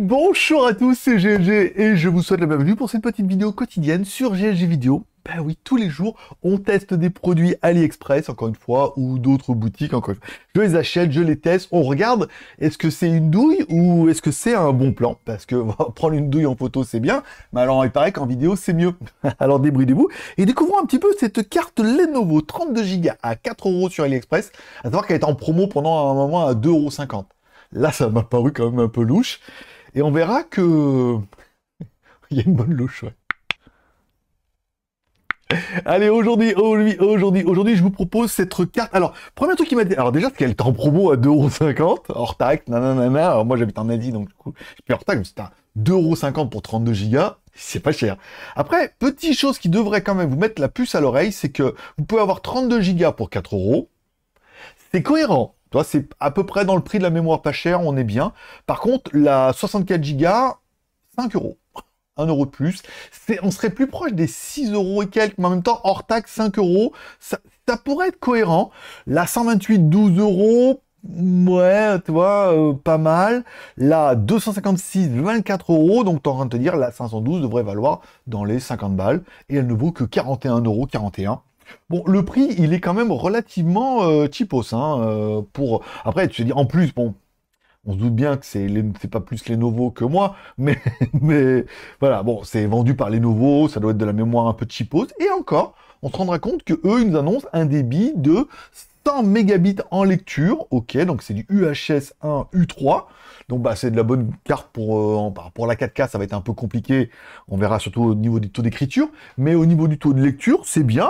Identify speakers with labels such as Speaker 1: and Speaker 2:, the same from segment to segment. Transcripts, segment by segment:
Speaker 1: Bonjour à tous, c'est GLG et je vous souhaite la bienvenue pour cette petite vidéo quotidienne sur GLG Vidéo. Ben oui, tous les jours, on teste des produits AliExpress, encore une fois, ou d'autres boutiques, encore une fois. Je les achète, je les teste, on regarde, est-ce que c'est une douille ou est-ce que c'est un bon plan? Parce que prendre une douille en photo, c'est bien, mais alors il paraît qu'en vidéo, c'est mieux. alors débridez-vous et découvrons un petit peu cette carte Lenovo 32Go à 4 euros sur AliExpress, à savoir qu'elle est en promo pendant un moment à 2,50€. Là, ça m'a paru quand même un peu louche. Et on verra que... Il y a une bonne louche, ouais. Allez, aujourd'hui, aujourd'hui, aujourd'hui, je vous propose cette carte. Alors, premier truc qui m'a dit, alors déjà, qu'elle est en promo à 2,50€, hors taxe, nanana. Alors, moi, j'habite en Asie, donc du coup, je paye hors taxe, c'est un 2,50€ pour 32 Go, c'est pas cher. Après, petite chose qui devrait quand même vous mettre la puce à l'oreille, c'est que vous pouvez avoir 32 Go pour 4 euros. C'est cohérent. Toi, c'est à peu près dans le prix de la mémoire pas chère, on est bien. Par contre, la 64 Go, 5 euros. 1 euro de plus. On serait plus proche des 6 euros et quelques, mais en même temps, hors taxe, 5 euros. Ça, pourrait être cohérent. La 128, 12 euros. Ouais, tu vois, euh, pas mal. La 256, 24 euros. Donc, t'es en train de te dire, la 512 devrait valoir dans les 50 balles. Et elle ne vaut que 41 euros, 41. Bon, le prix, il est quand même relativement euh. Hein, euh, pour... Après, tu te dis, en plus, bon, on se doute bien que c'est pas plus Lenovo que moi, mais, voilà, bon, c'est vendu par Lenovo, ça doit être de la mémoire un peu cheapos. Et encore, on se rendra compte que eux, ils nous annoncent un débit de 100 mégabits en lecture. Ok, donc c'est du UHS 1 U3. Donc bah, c'est de la bonne carte pour, euh, pour la 4K, ça va être un peu compliqué. On verra surtout au niveau du taux d'écriture. Mais au niveau du taux de lecture, c'est bien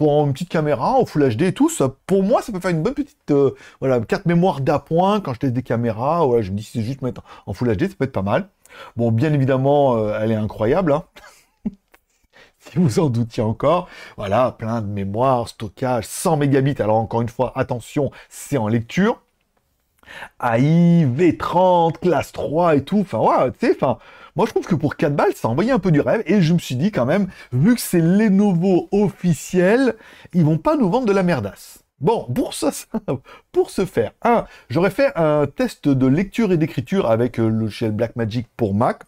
Speaker 1: pour une petite caméra en Full HD et tout, ça, pour moi, ça peut faire une bonne petite euh, voilà, carte mémoire d'appoint quand je teste des caméras. Voilà, je me dis, si c'est juste mettre en Full HD, ça peut être pas mal. Bon, bien évidemment, euh, elle est incroyable. Hein. si vous en doutiez encore. Voilà, plein de mémoire, stockage, 100 mégabits. Alors encore une fois, attention, c'est en lecture. AI, V30, classe 3 et tout. Enfin, voilà, tu sais, enfin, moi, je trouve que pour 4 balles, ça envoyait un peu du rêve. Et je me suis dit quand même, vu que c'est Lenovo officiel, ils vont pas nous vendre de la merdasse. Bon, pour ce, pour ce faire, un, j'aurais fait un test de lecture et d'écriture avec euh, le logiciel Blackmagic pour Mac.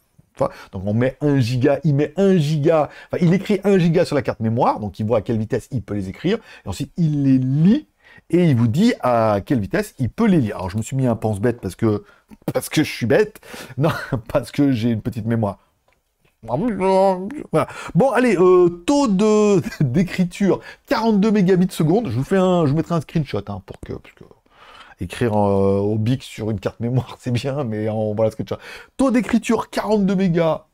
Speaker 1: donc on met 1 giga, il met 1 giga, enfin il écrit 1 giga sur la carte mémoire, donc il voit à quelle vitesse il peut les écrire, et ensuite il les lit et il vous dit à quelle vitesse il peut les lire. Alors je me suis mis un pense-bête parce que, parce que je suis bête, non, parce que j'ai une petite mémoire. Bon, allez, euh, taux de d'écriture 42 mégabits seconde. Je vous fais un, je mettrai un screenshot hein, pour que, écrire euh, au bic sur une carte mémoire c'est bien, mais en voilà screenshot. Taux d'écriture 42 mégas.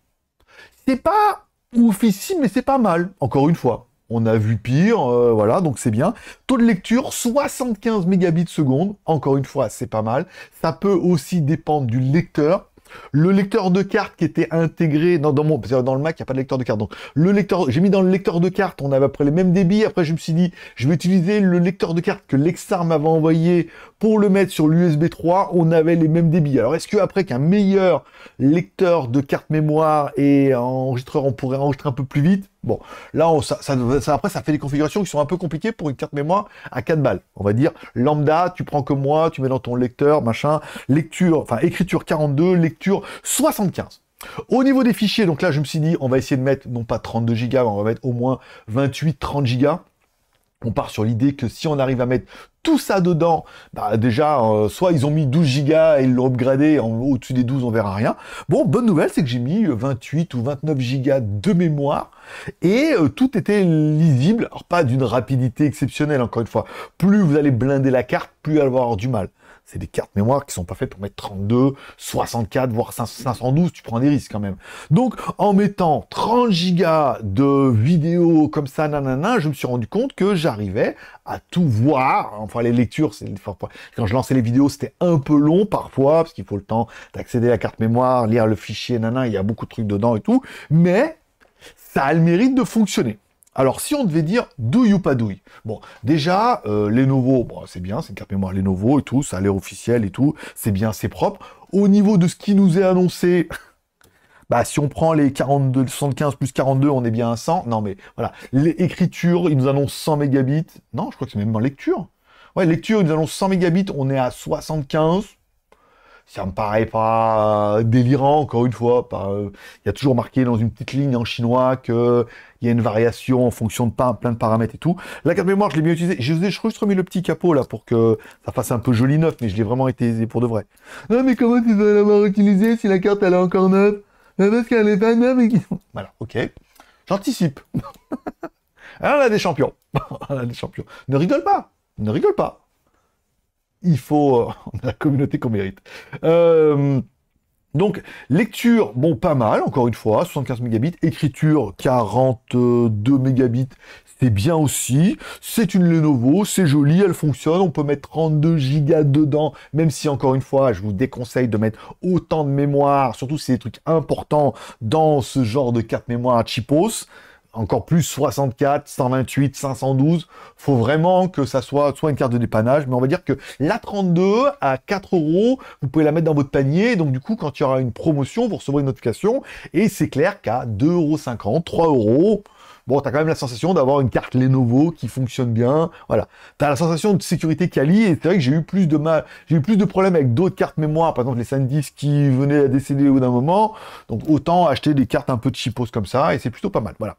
Speaker 1: C'est pas oufissime, mais c'est pas mal. Encore une fois, on a vu pire, euh, voilà, donc c'est bien. Taux de lecture, 75 mégabits seconde. Encore une fois, c'est pas mal. Ça peut aussi dépendre du lecteur. Le lecteur de carte qui était intégré dans, dans mon, dans le Mac, il n'y a pas de lecteur de carte. Donc, le lecteur, j'ai mis dans le lecteur de carte, on avait après les mêmes débits. Après, je me suis dit, je vais utiliser le lecteur de carte que Lexar m'avait envoyé pour le mettre sur l'USB 3. On avait les mêmes débits. Alors, est-ce que après qu'un meilleur lecteur de carte mémoire et enregistreur, on pourrait enregistrer un peu plus vite? Bon, là, ça, après, ça fait des configurations qui sont un peu compliquées pour une carte mémoire à 4 balles. On va dire lambda, tu prends que moi, tu mets dans ton lecteur, machin, lecture, enfin écriture 42, lecture 75. Au niveau des fichiers, donc là, je me suis dit, on va essayer de mettre non pas 32 Go, on va mettre au moins 28-30 Go on part sur l'idée que si on arrive à mettre tout ça dedans, bah déjà, euh, soit ils ont mis 12 gigas et ils l'ont upgradé, au-dessus des 12 on verra rien. Bon, bonne nouvelle, c'est que j'ai mis 28 ou 29 gigas de mémoire et euh, tout était lisible, alors pas d'une rapidité exceptionnelle encore une fois. Plus vous allez blinder la carte, plus elle va avoir du mal c'est des cartes mémoire qui sont pas faites pour mettre 32, 64, voire 512, tu prends des risques quand même. Donc, en mettant 30 gigas de vidéos comme ça, nanana, je me suis rendu compte que j'arrivais à tout voir. Enfin, les lectures, c'est quand je lançais les vidéos, c'était un peu long parfois, parce qu'il faut le temps d'accéder à la carte mémoire, lire le fichier, nanana, il y a beaucoup de trucs dedans et tout, mais ça a le mérite de fonctionner. Alors, si on devait dire douille ou pas douille, bon, déjà, euh, Lenovo, bon, c'est bien, c'est une carte mémoire Lenovo et tout, ça a l'air officiel et tout, c'est bien, c'est propre. Au niveau de ce qui nous est annoncé, bah, si on prend les 42, 75 plus 42, on est bien à 100. Non, mais voilà, l'écriture, ils nous annoncent 100 mégabits. Non, je crois que c'est même en lecture. Ouais, lecture, nous annoncent 100 mégabits, on est à 75. ça me paraît pas délirant, encore une fois. Il y a toujours marqué dans une petite ligne en chinois que il y a une variation en fonction de plein, de paramètres et tout. La carte mémoire, je l'ai bien utilisée. Je vous juste remis le petit capot là pour que ça fasse un peu joli neuf, mais je l'ai vraiment utilisé pour de vrai. Non, mais comment tu vas l'avoir utilisé si la carte elle est encore neuve? Parce qu'elle est pas neuve et Voilà, ok. J'anticipe. On a des champions. on a des champions. Ne rigole pas. Ne rigole pas. Il faut... Euh, la communauté qu'on mérite. Euh... Donc, lecture, bon, pas mal, encore une fois, 75 mégabits. Écriture, 42 mégabits, c'est bien aussi. C'est une Lenovo, c'est joli, elle fonctionne. On peut mettre 32 gigas dedans, même si, encore une fois, je vous déconseille de mettre autant de mémoire, surtout si c'est des trucs importants dans ce genre de carte mémoire à chipos encore plus 64, 128, 512. Faut vraiment que ça soit soit une carte de dépannage, mais on va dire que la 32 à 4 euros, vous pouvez la mettre dans votre panier. Donc du coup, quand il y aura une promotion, vous recevrez une notification. Et c'est clair qu'à 2,50 euros, 3 euros, bon, t'as quand même la sensation d'avoir une carte Lenovo qui fonctionne bien. Voilà. T'as la sensation de sécurité quali, et c'est vrai que j'ai eu plus de mal, j'ai eu plus de problèmes avec d'autres cartes mémoire, par exemple les SanDisk qui venaient à décéder au bout d'un moment. Donc autant acheter des cartes un peu cheapos comme ça, et c'est plutôt pas mal. Voilà.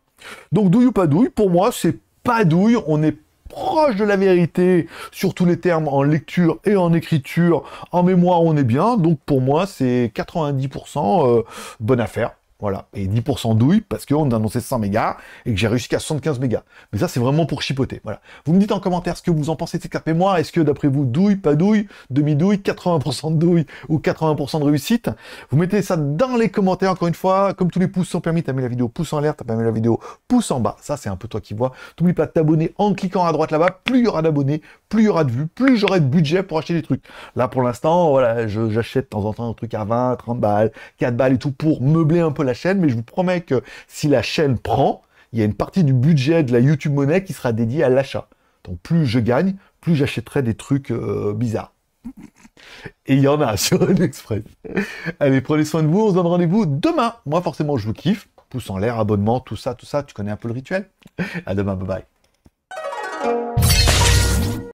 Speaker 1: Donc douille ou pas douille, pour moi c'est pas douille, on est proche de la vérité sur tous les termes en lecture et en écriture, en mémoire on est bien, donc pour moi c'est 90% euh, bonne affaire. Voilà, et 10% douille parce qu'on a annoncé 100 mégas et que j'ai réussi qu'à 75 mégas. Mais ça, c'est vraiment pour chipoter. Voilà. Vous me dites en commentaire ce que vous en pensez de ces cartes mémoire. Est-ce que d'après vous, douille, pas douille, demi-douille, 80% de douille ou 80% de réussite? Vous mettez ça dans les commentaires, encore une fois. Comme tous les pouces sont permis, t'as mis la vidéo pouce en l'air, t'as pas mis la vidéo pouce en bas. Ça, c'est un peu toi qui vois. N'oublie pas de t'abonner en cliquant à droite là-bas. Plus il y aura d'abonnés, plus il y aura de vues, plus j'aurai de budget pour acheter des trucs. Là, pour l'instant, voilà, j'achète de temps en temps un truc à 20, 30 balles, 4 balles et tout pour meubler un peu la chaîne, mais je vous promets que si la chaîne prend, il y a une partie du budget de la YouTube Monnaie qui sera dédiée à l'achat. Donc plus je gagne, plus j'achèterai des trucs euh, bizarres. Et il y en a sur AliExpress. Allez, prenez soin de vous, on se donne rendez-vous demain. Moi, forcément, je vous kiffe. Pouce en l'air, abonnement, tout ça, tout ça. Tu connais un peu le rituel? À demain, bye bye.